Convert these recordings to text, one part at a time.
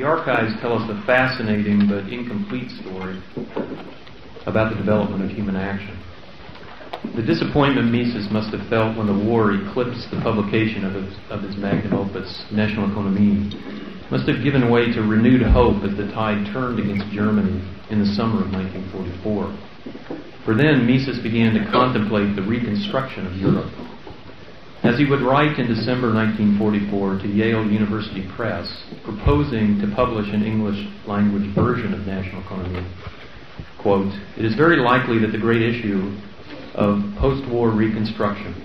The archives tell us a fascinating but incomplete story about the development of human action. The disappointment Mises must have felt when the war eclipsed the publication of his, of his magnum opus, Nationalökonomie, must have given way to renewed hope as the tide turned against Germany in the summer of 1944. For then Mises began to contemplate the reconstruction of Europe. As he would write in December 1944 to Yale University Press, proposing to publish an English language version of National Economy, quote, It is very likely that the great issue of post-war reconstruction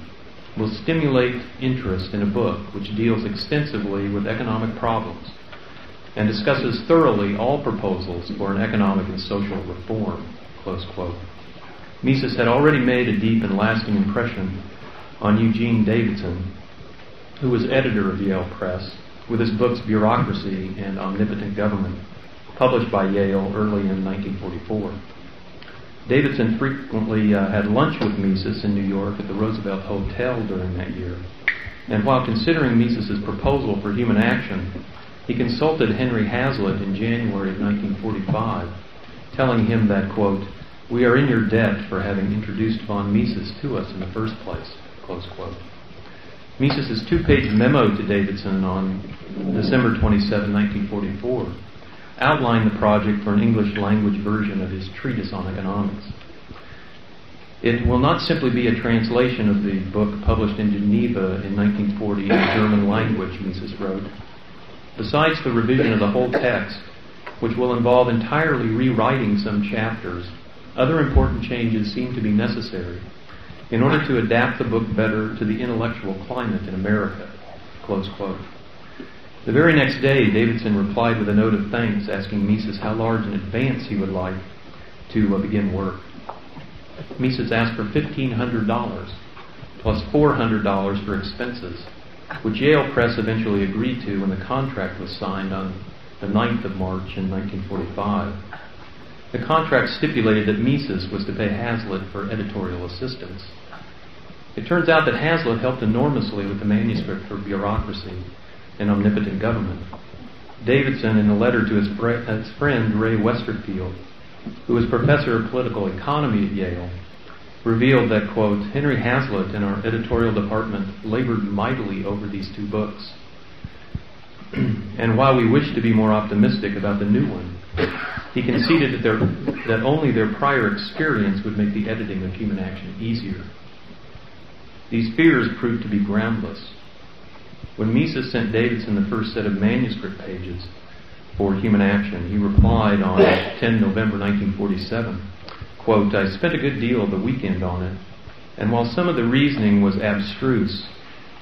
will stimulate interest in a book which deals extensively with economic problems and discusses thoroughly all proposals for an economic and social reform. Close quote. Mises had already made a deep and lasting impression on Eugene Davidson, who was editor of Yale Press, with his books Bureaucracy and Omnipotent Government, published by Yale early in 1944. Davidson frequently uh, had lunch with Mises in New York at the Roosevelt Hotel during that year. And while considering Mises's proposal for human action, he consulted Henry Hazlitt in January of 1945, telling him that, quote, we are in your debt for having introduced von Mises to us in the first place, close quote. Mises's two-page memo to Davidson on December 27, 1944, outlined the project for an English language version of his treatise on economics. It will not simply be a translation of the book published in Geneva in 1940 in German language, Mises wrote. Besides the revision of the whole text, which will involve entirely rewriting some chapters, other important changes seem to be necessary in order to adapt the book better to the intellectual climate in America. Close quote. The very next day, Davidson replied with a note of thanks, asking Mises how large an advance he would like to uh, begin work. Mises asked for $1,500 plus $400 for expenses, which Yale Press eventually agreed to when the contract was signed on the 9th of March in 1945. The contract stipulated that Mises was to pay Hazlitt for editorial assistance. It turns out that Hazlitt helped enormously with the manuscript for Bureaucracy and omnipotent government. Davidson, in a letter to his, fr- his friend Ray Westerfield, who was professor of political economy at Yale, revealed that, quote, Henry Hazlitt and our editorial department labored mightily over these two books. and while we wished to be more optimistic about the new one, he conceded that, that only their prior experience would make the editing of human action easier. These fears proved to be groundless. When Mises sent Davidson the first set of manuscript pages for Human Action, he replied on 10 November 1947, quote, I spent a good deal of the weekend on it, and while some of the reasoning was abstruse,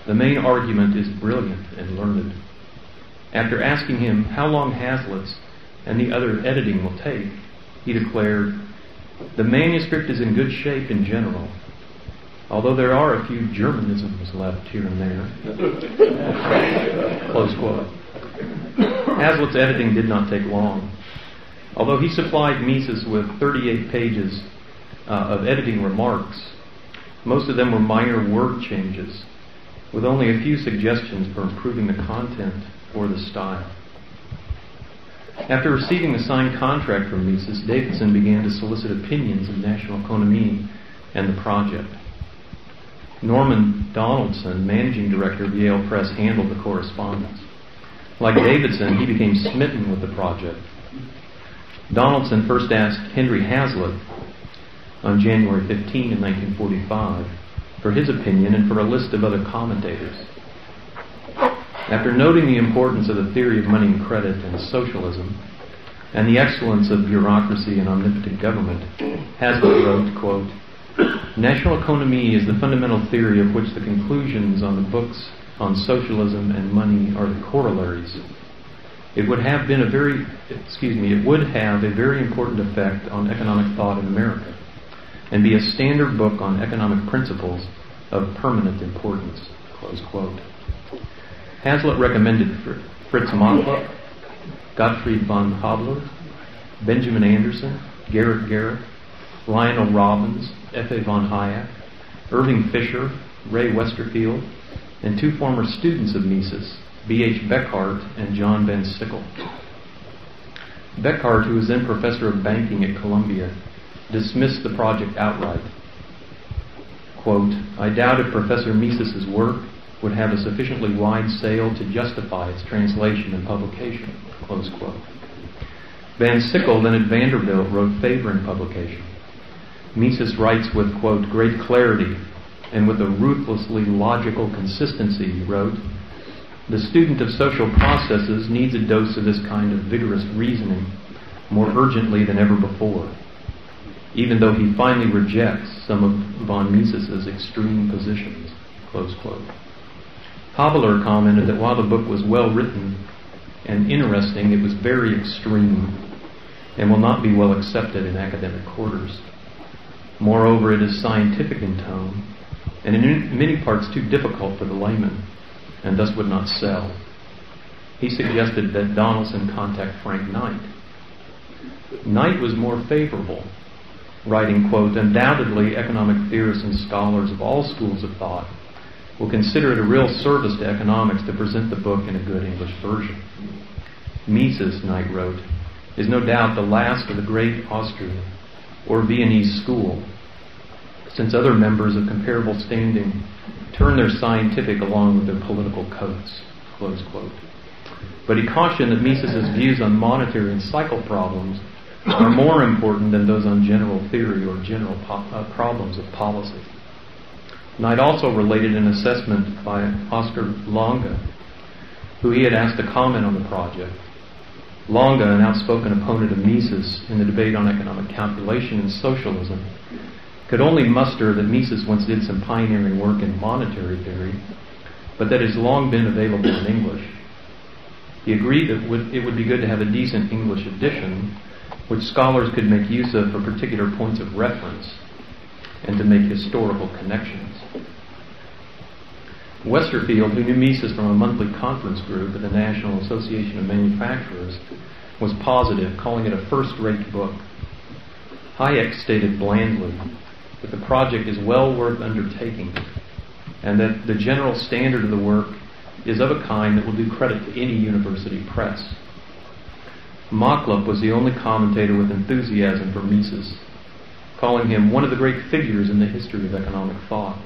the main argument is brilliant and learned. After asking him how long Hazlitt's and the other editing will take, he declared, The manuscript is in good shape in general, although there are a few Germanisms left here and there. Close quote. Hazlitt's editing did not take long. Although he supplied Mises with 38 pages uh, of editing remarks, most of them were minor word changes, with only a few suggestions for improving the content or the style. After receiving the signed contract from Mises, Davidson began to solicit opinions of Nationalökonomie and the project. Norman Donaldson, managing director of Yale Press, handled the correspondence. Like Davidson, he became smitten with the project. Donaldson first asked Henry Hazlitt on January 15 1945 for his opinion and for a list of other commentators. After noting the importance of the theory of money and credit and socialism, and the excellence of bureaucracy and omnipotent government, Hazlitt wrote, quote, National economy is the fundamental theory of which the conclusions on the books on socialism and money are the corollaries. It would have been a very, excuse me, it would have a very important effect on economic thought in America and be a standard book on economic principles of permanent importance. Close quote. Hazlitt recommended Fritz Machlup, Gottfried von Haberler, Benjamin Anderson, Garrett Garrett, Lionel Robbins, F.A. von Hayek, Irving Fisher, Ray Westerfield, and two former students of Mises, B.H. Beckhart and John Van Sickle. Beckhart, who was then professor of banking at Columbia, dismissed the project outright. Quote, I doubt if Professor Mises's work would have a sufficiently wide sale to justify its translation and publication. Close quote. Van Sickle, then at Vanderbilt, wrote favoring publication. Mises writes with, quote, great clarity and with a ruthlessly logical consistency, he wrote, the student of social processes needs a dose of this kind of vigorous reasoning more urgently than ever before, even though he finally rejects some of von Mises's extreme positions. Close quote. Haberler commented that while the book was well written and interesting, it was very extreme and will not be well accepted in academic quarters. Moreover, it is scientific in tone and in many parts too difficult for the layman and thus would not sell. He suggested that Donaldson contact Frank Knight. Knight was more favorable, writing, quote, Undoubtedly, economic theorists and scholars of all schools of thought will consider it a real service to economics to present the book in a good English version. Mises, Knight wrote, is no doubt the last of the great Austrian or Viennese school, since other members of comparable standing turn their scientific along with their political coats. But he cautioned that Mises's views on monetary and cycle problems are more important than those on general theory or general po- uh, problems of policy. Knight also related an assessment by Oskar Lange, who he had asked to comment on the project. Lange, an outspoken opponent of Mises in the debate on economic calculation and socialism, could only muster that Mises once did some pioneering work in monetary theory, but that has long been available in English. He agreed that it would be good to have a decent English edition, which scholars could make use of for particular points of reference and to make historical connections. Westerfield, who knew Mises from a monthly conference group at the National Association of Manufacturers, was positive, calling it a first rate book. Hayek stated blandly that the project is well worth undertaking and that the general standard of the work is of a kind that will do credit to any university press. Machlup was the only commentator with enthusiasm for Mises calling him one of the great figures in the history of economic thought,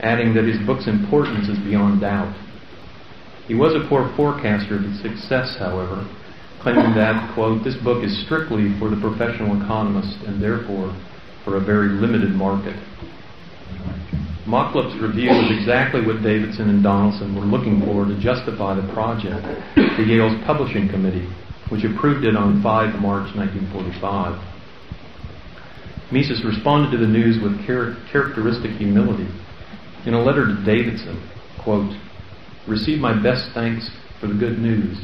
adding that his book's importance is beyond doubt. He was a poor forecaster of its success, however, claiming that, quote, this book is strictly for the professional economist and therefore for a very limited market. Machlup's review was exactly what Davidson and Donaldson were looking for to justify the project to Yale's Publishing Committee, which approved it on 5 March 1945. Mises responded to the news with char- characteristic humility. In a letter to Davidson, quote, Receive my best thanks for the good news.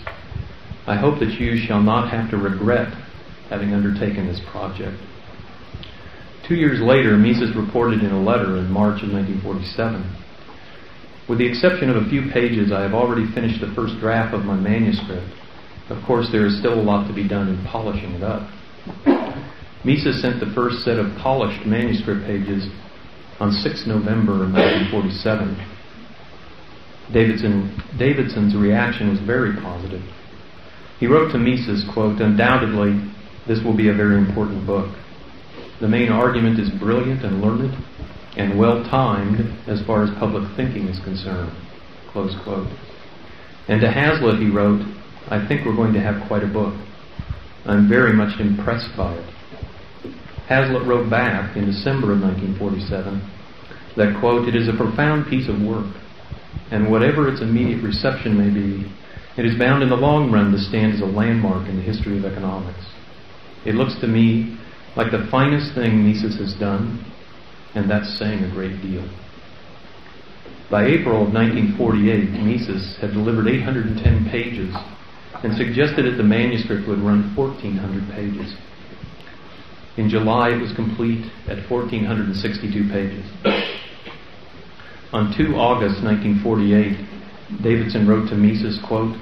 I hope that you shall not have to regret having undertaken this project. Two years later, Mises reported in a letter in March of 1947 With the exception of a few pages, I have already finished the first draft of my manuscript. Of course, there is still a lot to be done in polishing it up. Mises sent the first set of polished manuscript pages on 6 November 1947. Davidson, Davidson's reaction was very positive. He wrote to Mises, quote, Undoubtedly, this will be a very important book. The main argument is brilliant and learned and well timed as far as public thinking is concerned. Close quote. And to Hazlitt he wrote, I think we're going to have quite a book. I'm very much impressed by it. Hazlitt wrote back in December of 1947 that, quote, it is a profound piece of work, and whatever its immediate reception may be, it is bound in the long run to stand as a landmark in the history of economics. It looks to me like the finest thing Mises has done, and that's saying a great deal. By April of 1948, Mises had delivered 810 pages and suggested that the manuscript would run 1,400 pages. In July, it was complete at 1,462 pages. On 2 August 1948, Davidson wrote to Mises, quote,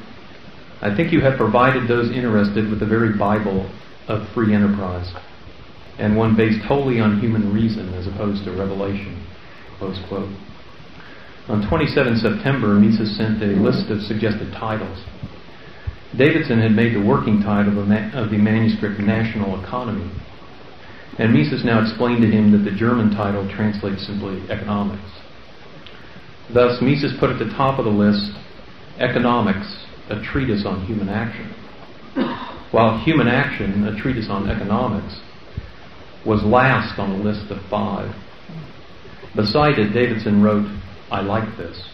I think you have provided those interested with the very Bible of free enterprise, and one based wholly on human reason as opposed to revelation. Close quote. On 27 September, Mises sent a list of suggested titles. Davidson had made the working title of, of the manuscript National Economy, and Mises now explained to him that the German title translates simply economics. Thus, Mises put at the top of the list Economics, a treatise on human action, while Human Action, a treatise on economics, was last on the list of five. Beside it, Davidson wrote, I like this.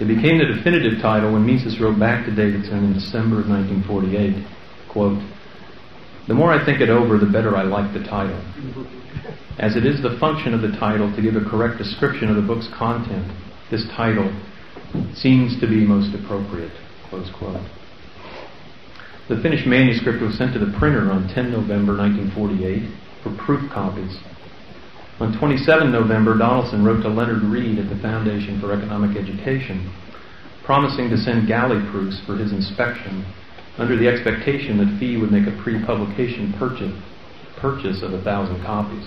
It became the definitive title when Mises wrote back to Davidson in December of 1948, quote, The more I think it over, the better I like the title. As it is the function of the title to give a correct description of the book's content, this title seems to be most appropriate. Close quote. The finished manuscript was sent to the printer on 10 November 1948 for proof copies. On 27 November, Donaldson wrote to Leonard Read at the Foundation for Economic Education, promising to send galley proofs for his inspection under the expectation that FEE would make a pre-publication purchase, purchase of a thousand copies.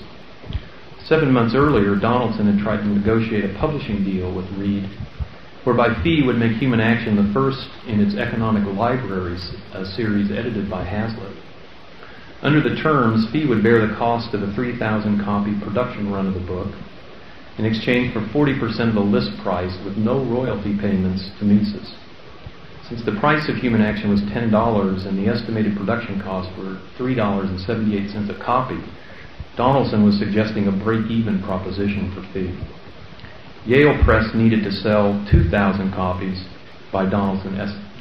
Seven months earlier, Donaldson had tried to negotiate a publishing deal with Read, whereby FEE would make Human Action the first in its economic libraries, series edited by Hazlitt. Under the terms, FEE would bear the cost of a 3,000 copy production run of the book in exchange for 40% of the list price with no royalty payments to Mises. Since the price of Human Action was $10 and the estimated production costs were $3.78 a copy, Donaldson was suggesting a break-even proposition for FEE. Yale Press needed to sell 2,000 copies by Donaldson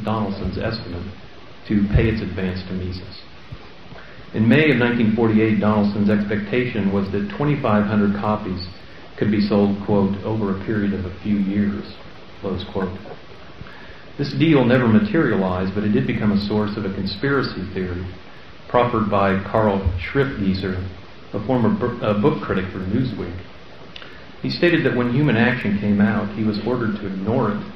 Donaldson's estimate to pay its advance to Mises. In May of 1948, Donaldson's expectation was that 2,500 copies could be sold, quote, over a period of a few years, close quote. This deal never materialized, but it did become a source of a conspiracy theory proffered by Carl Schriftgiesser, a former book critic for Newsweek. He stated that when Human Action came out, he was ordered to ignore it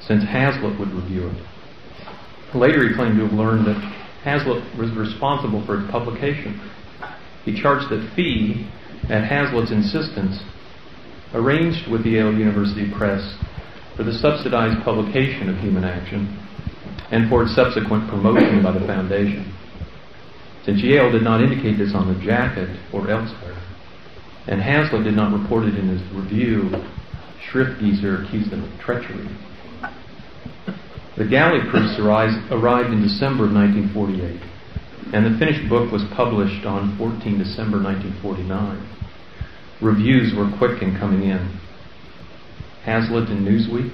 since Hazlitt would review it. Later, he claimed to have learned that Hazlitt was responsible for its publication. He charged that FEE, at Hazlitt's insistence, arranged with the Yale University Press for the subsidized publication of Human Action and for its subsequent promotion by the Foundation. Since Yale did not indicate this on the jacket or elsewhere, and Hazlitt did not report it in his review. Schriftgiesser accused them of treachery. The galley proofs arrived in December of 1948, and the finished book was published on 14 December 1949. Reviews were quick in coming in. Hazlitt in Newsweek,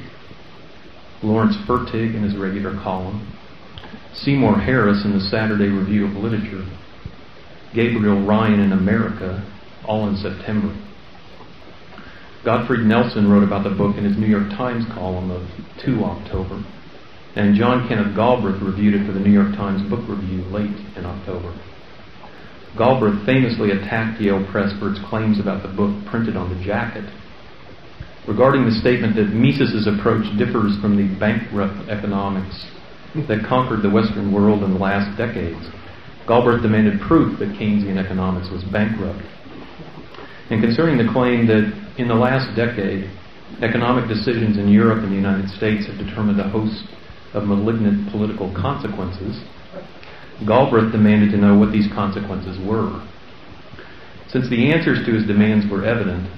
Lawrence Fertig in his regular column, Seymour Harris in the Saturday Review of Literature, Gabriel Ryan in America all in September. Gottfried Nelson wrote about the book in his New York Times column of 2 October, and John Kenneth Galbraith reviewed it for the New York Times Book Review late in October. Galbraith famously attacked Yale Press for its claims about the book printed on the jacket. Regarding the statement that Mises' approach differs from the bankrupt economics that conquered the Western world in the last decades, Galbraith demanded proof that Keynesian economics was bankrupt and concerning the claim that in the last decade, economic decisions in Europe and the United States have determined a host of malignant political consequences, Galbraith demanded to know what these consequences were. Since the answers to his demands were evident,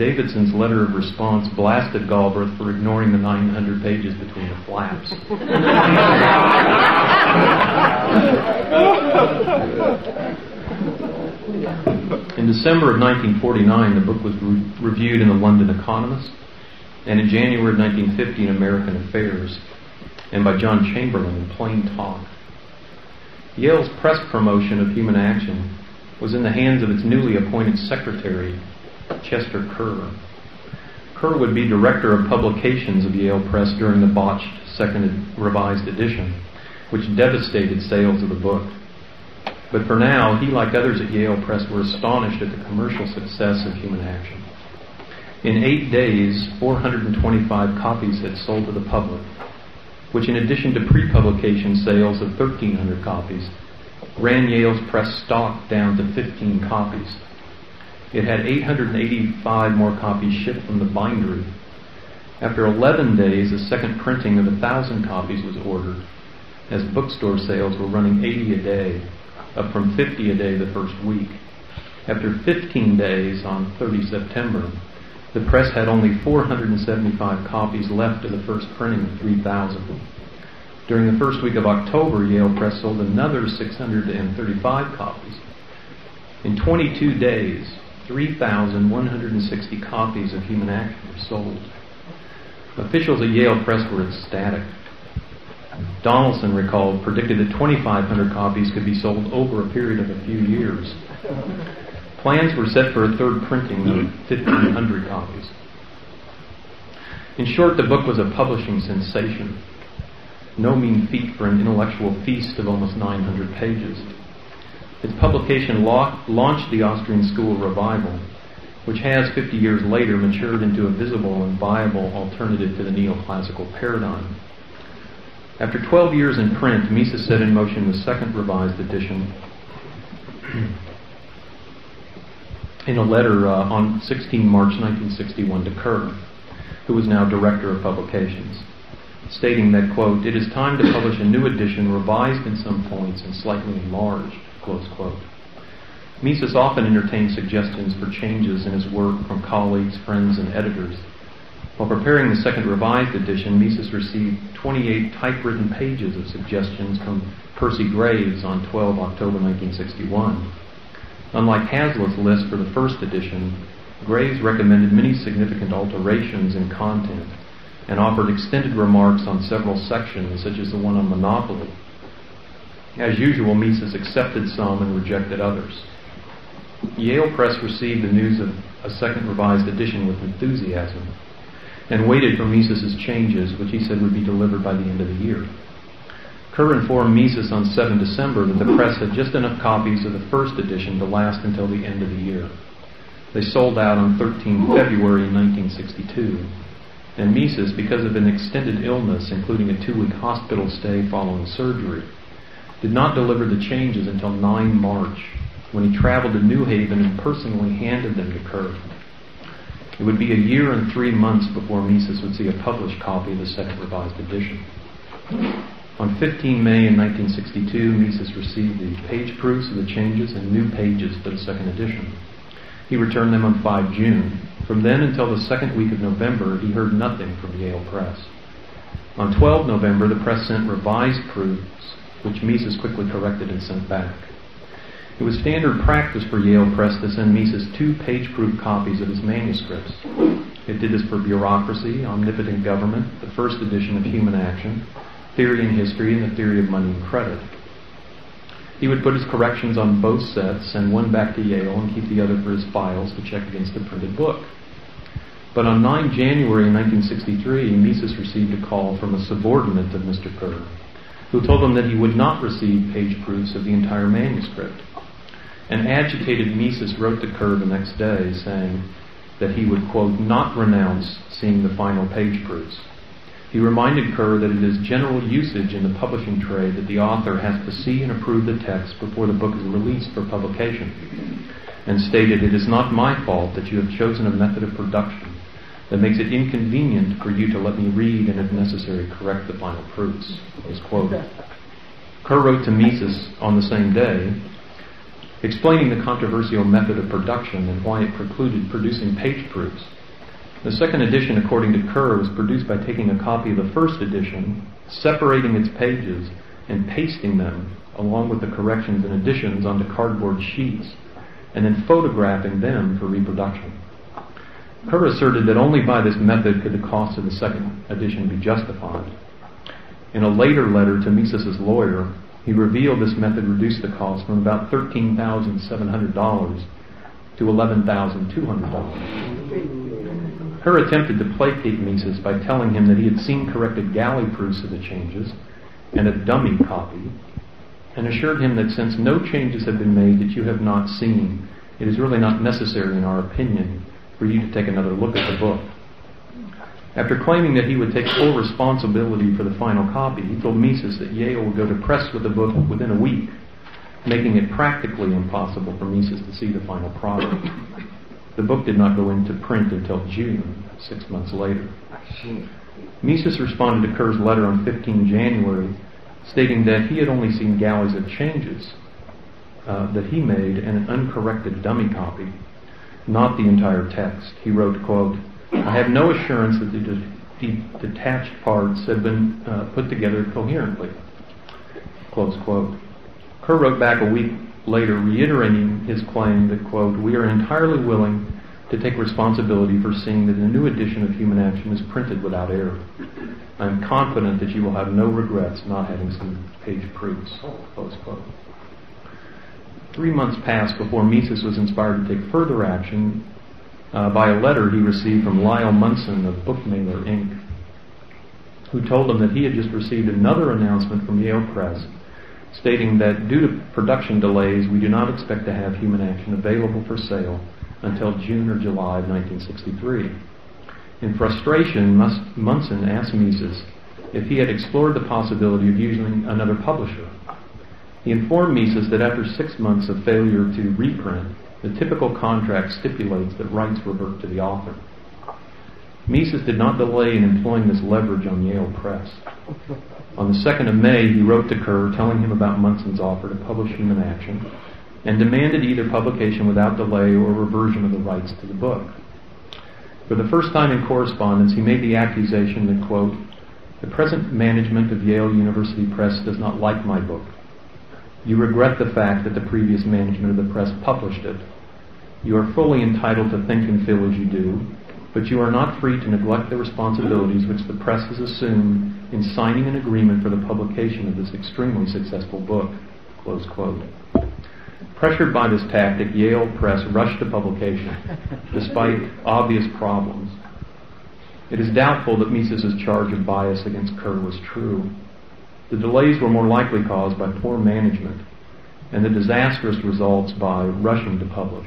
Davidson's letter of response blasted Galbraith for ignoring the 900 pages between the flaps. In December of 1949, the book was re- reviewed in the London Economist, and in January of 1950 in American Affairs, and by John Chamberlain in Plain Talk. Yale's press promotion of human action was in the hands of its newly appointed secretary, Chester Kerr. Kerr would be director of publications of Yale Press during the botched second revised edition, which devastated sales of the book. But for now, he, like others at Yale Press, were astonished at the commercial success of Human Action. In eight days, 425 copies had sold to the public, which, in addition to pre publication sales of 1,300 copies, ran Yale's press stock down to 15 copies. It had 885 more copies shipped from the bindery, After 11 days, a second printing of thousand copies was ordered, as bookstore sales were running 80 a day, up from 50 a day the first week. After 15 days, on 30 September, the press had only 475 copies left of the first printing of 3,000. During the first week of October, Yale Press sold another 635 copies. In 22 days, 3,160 copies of Human Action were sold. Officials at Yale Press were ecstatic. Donaldson recalled predicted that 2,500 copies could be sold over a period of a few years. Plans were set for a third printing of 1,500 copies. In short, the book was a publishing sensation. No mean feat for an intellectual feast of almost 900 pages. Its publication launched the Austrian school revival, which has 50 years later matured into a visible and viable alternative to the neoclassical paradigm. After 12 years in print, Mises set in motion the second revised edition in a letter uh, on 16 March 1961 to Kerr, who was now director of publications, stating that, quote, it is time to publish a new edition revised in some points and slightly enlarged. Mises often entertained suggestions for changes in his work from colleagues, friends, and editors. While preparing the second revised edition, Mises received 28 typewritten pages of suggestions from Percy Greaves on 12 October 1961. Unlike Hazlitt's list for the first edition, Greaves recommended many significant alterations in content and offered extended remarks on several sections, such as the one on monopoly. As usual, Mises accepted some and rejected others. Yale Press received the news of a second revised edition with enthusiasm and waited for Mises's changes, which he said would be delivered by the end of the year. Kerr informed Mises on 7 December that the press had just enough copies of the first edition to last until the end of the year. They sold out on 13 February 1962. And Mises, because of an extended illness, including a two week hospital stay following surgery, did not deliver the changes until 9 March, when he traveled to New Haven and personally handed them to Kerr. It would be a year and three months before Mises would see a published copy of the second revised edition. On 15 May in 1962, Mises received the page proofs of the changes and new pages for the second edition. He returned them on 5 June. From then until the second week of November, he heard nothing from Yale Press. On 12 November, the press sent revised proofs, which Mises quickly corrected and sent back. It was standard practice for Yale Press to send Mises two page proof copies of his manuscripts. It did this for Bureaucracy, Omnipotent Government, the first edition of Human Action, theory and history and the theory of money and credit. He would put his corrections on both sets, send one back to Yale, and keep the other for his files to check against the printed book. But on 9 January 1963, Mises received a call from a subordinate of Mr. Kerr, who told him that he would not receive page proofs of the entire manuscript. An agitated Mises wrote to Kerr the next day saying that he would, quote, not renounce seeing the final page proofs. He reminded Kerr that it is general usage in the publishing trade that the author has to see and approve the text before the book is released for publication, and stated, It is not my fault that you have chosen a method of production that makes mm-hmm. it inconvenient for you to let me read and, if necessary, correct the final proofs. Kerr wrote to Mises on the same day, explaining the controversial method of production and why it precluded producing page proofs. The second edition, according to Kerr, was produced by taking a copy of the first edition, separating its pages, and pasting them, along with the corrections and additions, onto cardboard sheets, and then photographing them for reproduction. Kerr asserted that only by this method could the cost of the second edition be justified. In a later letter to Mises's lawyer, he revealed this method reduced the cost from about $13,700 to $11,200. Kerr attempted to placate Mises by telling him that he had seen corrected galley proofs of the changes and a dummy copy, and assured him that since no changes have been made that you have not seen, it is really not necessary, in our opinion, for you to take another look at the book. After claiming that he would take full responsibility for the final copy, he told Mises that Yale would go to press with the book within a week, making it practically impossible for Mises to see the final product. The book did not go into print until June, six months later. Mises responded to Kerr's letter on 15 January, stating that he had only seen galleys of changes uh, that he made and an uncorrected dummy copy, not the entire text. He wrote, quote, I have no assurance that the, de- detached parts have been uh, put together coherently. Close quote. Kerr wrote back a week later reiterating his claim that, quote, we are entirely willing to take responsibility for seeing that a new edition of Human Action is printed without error. I am confident that you will have no regrets not having some page proofs. Close quote. Three months passed before Mises was inspired to take further action uh, by a letter he received from Lyle Munson of Bookmailer Inc., who told him that he had just received another announcement from Yale Press stating that due to production delays, we do not expect to have Human Action available for sale until June or July of 1963. In frustration, Munson asked Mises if he had explored the possibility of using another publisher. He informed Mises that after six months of failure to reprint, the typical contract stipulates that rights revert to the author. Mises did not delay in employing this leverage on Yale Press. On the 2nd of May, he wrote to Kerr telling him about Munson's offer to publish Human Action and demanded either publication without delay or reversion of the rights to the book. For the first time in correspondence, he made the accusation that, quote, the present management of Yale University Press does not like my book. You regret the fact that the previous management of the press published it. You are fully entitled to think and feel as you do, but you are not free to neglect the responsibilities which the press has assumed in signing an agreement for the publication of this extremely successful book. Close quote. Pressured by this tactic, Yale Press rushed to publication, despite obvious problems. It is doubtful that Mises' charge of bias against Kerr was true. The delays were more likely caused by poor management and the disastrous results by rushing to publish.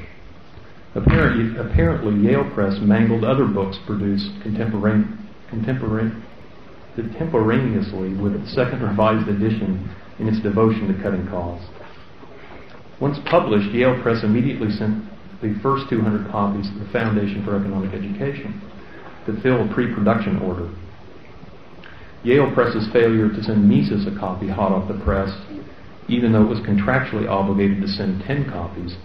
Apparently, apparently Yale Press mangled other books produced contemporaneously with the second revised edition in its devotion to cutting costs. Once published, Yale Press immediately sent the first 200 copies to the Foundation for Economic Education to fill a pre-production order. Yale Press's failure to send Mises a copy hot off the press, even though it was contractually obligated to send 10 copies,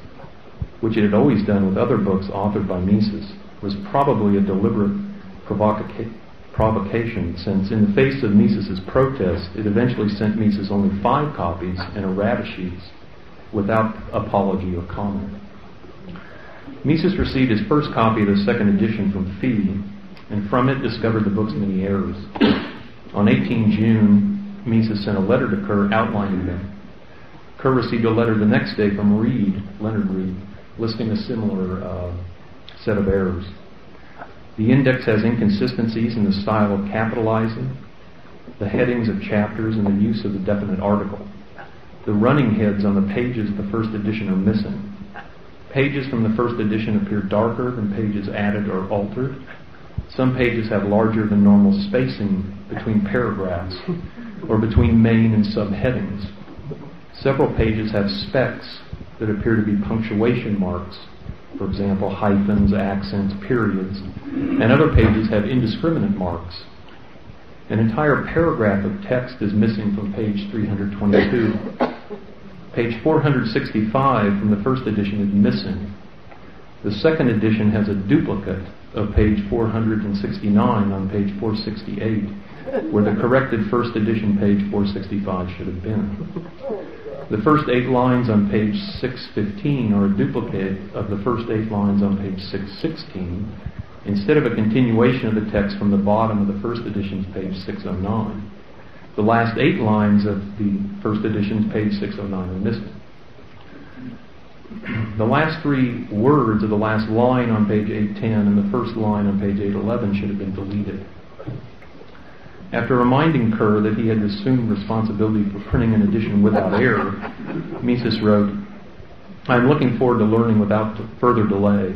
which it had always done with other books authored by Mises, was probably a deliberate provoca- provocation, since in the face of Mises' protest, it eventually sent Mises only five copies and a errata sheets without apology or comment. Mises received his first copy of the second edition from FEE, and from it discovered the book's many errors. On 18 June, Mises sent a letter to Kerr outlining them. Kerr received a letter the next day from Read, Leonard Read, listing a similar uh, set of errors. The index has inconsistencies in the style of capitalizing, the headings of chapters, and the use of the definite article. The running heads on the pages of the first edition are missing. Pages from the first edition appear darker than pages added or altered. Some pages have larger than normal spacing between paragraphs or between main and subheadings. Several pages have specks that appear to be punctuation marks, for example, hyphens, accents, periods, and other pages have indiscriminate marks. An entire paragraph of text is missing from page 322. Page 465 from the first edition is missing. The second edition has a duplicate of page 469 on page 468, where the corrected first edition page 465 should have been. The first eight lines on page 615 are a duplicate of the first eight lines on page 616 instead of a continuation of the text from the bottom of the first edition's page 609. The last eight lines of the first edition's page 609 are missing. The last three words of the last line on page 810 and the first line on page 811 should have been deleted. After reminding Kerr that he had assumed responsibility for printing an edition without error, Mises wrote, I am looking forward to learning without further delay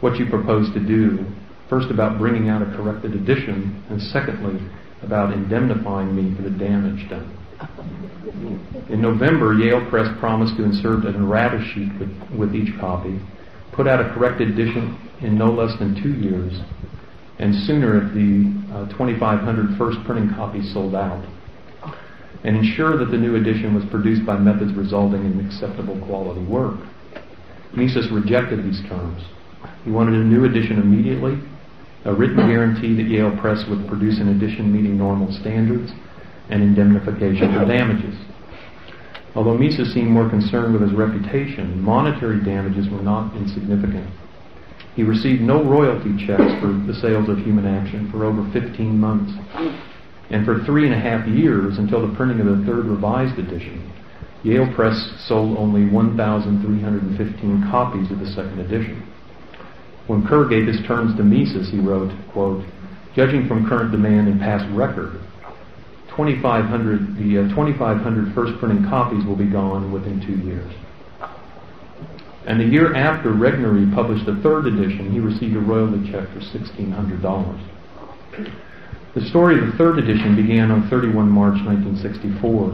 what you propose to do, first about bringing out a corrected edition, and secondly, about indemnifying me for the damage done. In November, Yale Press promised to insert an errata sheet with, with each copy, put out a corrected edition in no less than two years, and sooner if the uh, 2,500 first printing copies sold out, and ensure that the new edition was produced by methods resulting in acceptable quality work. Mises rejected these terms. He wanted a new edition immediately, a written guarantee that Yale Press would produce an edition meeting normal standards, and indemnification for damages. Although Mises seemed more concerned with his reputation, monetary damages were not insignificant. He received no royalty checks for the sales of Human Action for over 15 months. And for three and a half years, until the printing of the third revised edition, Yale Press sold only 1,315 copies of the second edition. When Kerr gave his terms to Mises, he wrote, quote, Judging from current demand and past record, 2,500, the uh, 2,500 first printing copies will be gone within two years. And the year after Regnery published the third edition, he received a royalty check for $1,600. The story of the third edition began on 31 March 1964,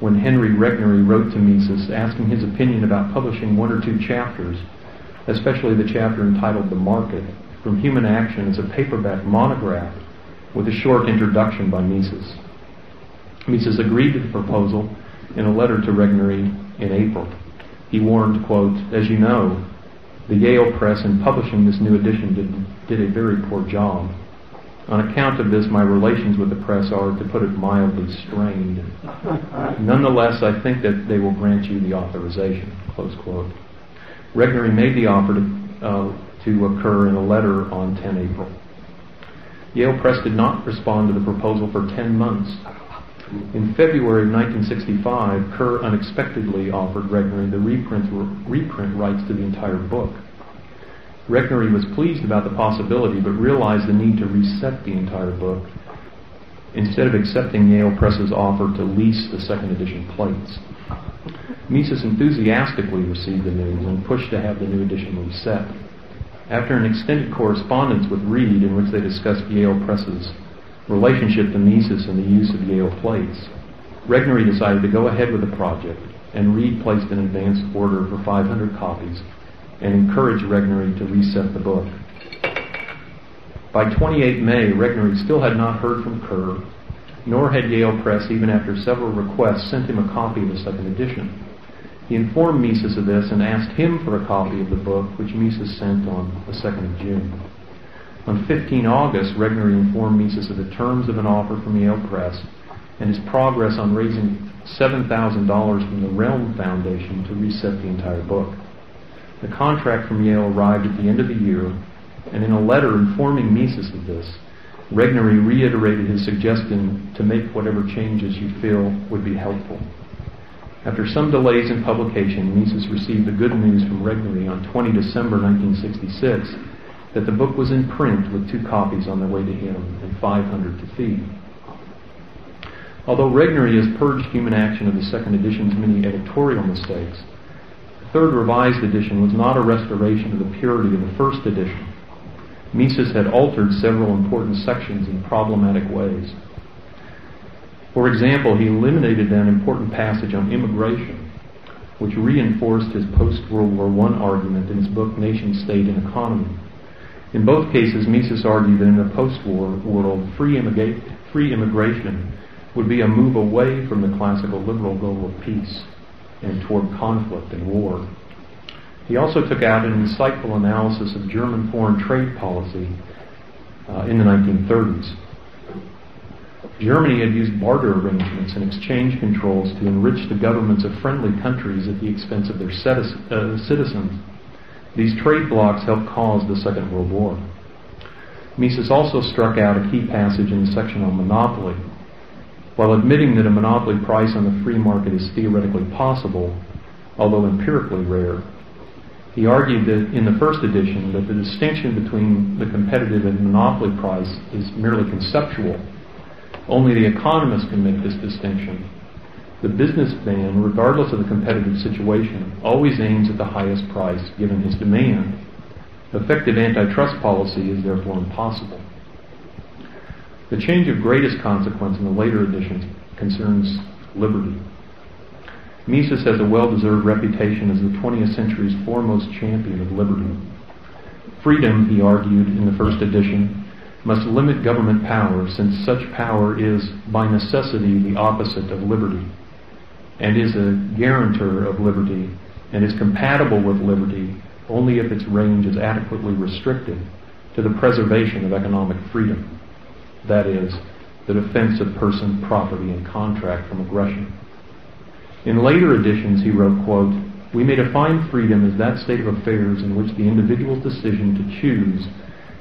when Henry Regnery wrote to Mises asking his opinion about publishing one or two chapters, especially the chapter entitled The Market, from Human Action as a paperback monograph with a short introduction by Mises. Mises agreed to the proposal in a letter to Regnery in April. He warned, quote, As you know, the Yale Press in publishing this new edition did, did a very poor job. On account of this, my relations with the press are, to put it mildly, strained. Nonetheless, I think that they will grant you the authorization. Close quote. Regnery made the offer to, uh, to Kerr in a letter on 10 April. Yale Press did not respond to the proposal for 10 months. In February of 1965, Kerr unexpectedly offered Regnery the reprint, reprint rights to the entire book. Regnery was pleased about the possibility, but realized the need to reset the entire book instead of accepting Yale Press's offer to lease the second edition plates. Mises enthusiastically received the news and pushed to have the new edition reset. After an extended correspondence with Read in which they discussed Yale Press's relationship to Mises and the use of Yale plates, Regnery decided to go ahead with the project, and Read placed an advance order for 500 copies and encouraged Regnery to reset the book. By 28 May, Regnery still had not heard from Kerr, nor had Yale Press, even after several requests, sent him a copy of the second edition. He informed Mises of this and asked him for a copy of the book, which Mises sent on the 2nd of June. On 15 August, Regnery informed Mises of the terms of an offer from Yale Press and his progress on raising $7,000 from the Relm Foundation to reset the entire book. The contract from Yale arrived at the end of the year, and in a letter informing Mises of this, Regnery reiterated his suggestion to make whatever changes you feel would be helpful. After some delays in publication, Mises received the good news from Regnery on 20 December 1966 that the book was in print with two copies on their way to him and 500 to feed. Although Regnery has purged human action of the second edition's many editorial mistakes, the third revised edition was not a restoration of the purity of the first edition. Mises had altered several important sections in problematic ways. For example, he eliminated an important passage on immigration, which reinforced his post World War I argument in his book Nation, State, and Economy. In both cases, Mises argued that in a post-war world, free, free immigration would be a move away from the classical liberal goal of peace and toward conflict and war. He also took out an insightful analysis of German foreign trade policy uh, in the 1930s. Germany had used barter arrangements and exchange controls to enrich the governments of friendly countries at the expense of their uh, citizens these trade blocs helped cause the Second World War. Mises also struck out a key passage in the section on monopoly. While admitting that a monopoly price on the free market is theoretically possible, although empirically rare, he argued that in the first edition that the distinction between the competitive and monopoly price is merely conceptual. Only the economist can make this distinction, the business man, regardless of the competitive situation, always aims at the highest price given his demand. Effective antitrust policy is therefore impossible. The change of greatest consequence in the later editions concerns liberty. Mises has a well-deserved reputation as the 20th century's foremost champion of liberty. Freedom, he argued in the first edition, must limit government power since such power is, by necessity, the opposite of liberty, and is a guarantor of liberty, and is compatible with liberty only if its range is adequately restricted to the preservation of economic freedom, that is, the defense of person, property, and contract from aggression. In later editions, he wrote, quote, We may define freedom as that state of affairs in which the individual's decision to choose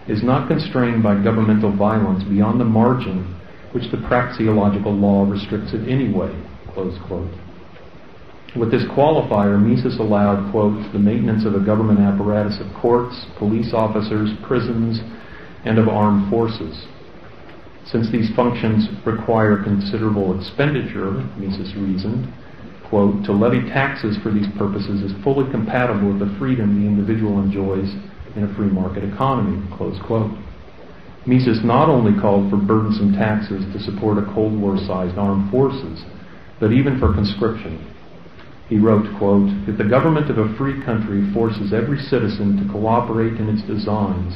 is not constrained by governmental violence beyond the margin which the praxeological law restricts it anyway, close quote. With this qualifier, Mises allowed, quote, the maintenance of a government apparatus of courts, police officers, prisons, and of armed forces. Since these functions require considerable expenditure, Mises reasoned, quote, to levy taxes for these purposes is fully compatible with the freedom the individual enjoys in a free market economy, close quote. Mises not only called for burdensome taxes to support a Cold War-sized armed forces, but even for conscription. He wrote, quote, If the government of a free country forces every citizen to cooperate in its designs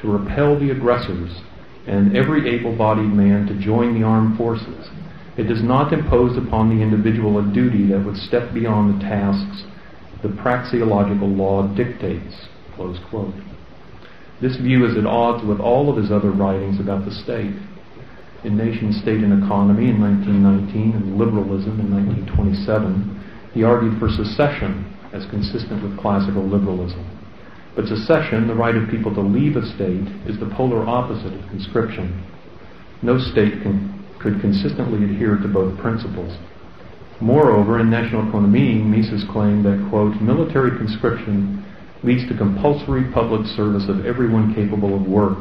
to repel the aggressors and every able-bodied man to join the armed forces, it does not impose upon the individual a duty that would step beyond the tasks the praxeological law dictates. Close quote. This view is at odds with all of his other writings about the state. In Nation, State, and Economy in 1919 and Liberalism in 1927, he argued for secession as consistent with classical liberalism. But secession, the right of people to leave a state, is the polar opposite of conscription. No state can could consistently adhere to both principles. Moreover, in Nationalökonomie, Mises claimed that, quote, military conscription leads to compulsory public service of everyone capable of work.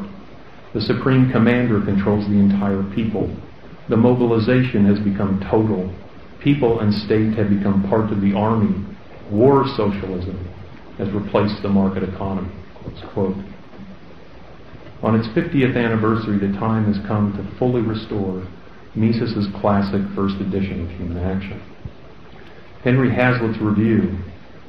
The supreme commander controls the entire people. The mobilization has become total. People and state have become part of the army. War socialism has replaced the market economy. On its 50th anniversary, the time has come to fully restore Mises' classic first edition of Human Action. Henry Hazlitt's review,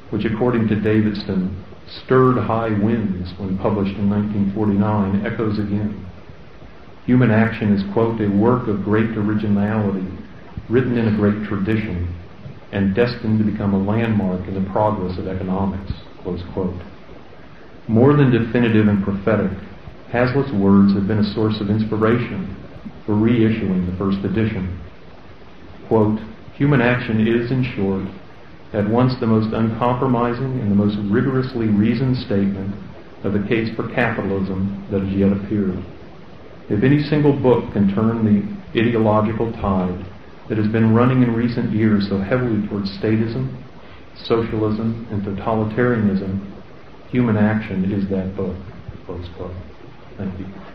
which according to Davidson stirred high winds when published in 1949, echoes again. Human Action is, quote, a work of great originality, written in a great tradition, and destined to become a landmark in the progress of economics. More than definitive and prophetic, Hazlitt's words have been a source of inspiration for reissuing the first edition. Quote, Human action is, in short, at once the most uncompromising and the most rigorously reasoned statement of the case for capitalism that has yet appeared. If any single book can turn the ideological tide that has been running in recent years so heavily towards statism, socialism, and totalitarianism, human action is that book. Close quote. Thank you.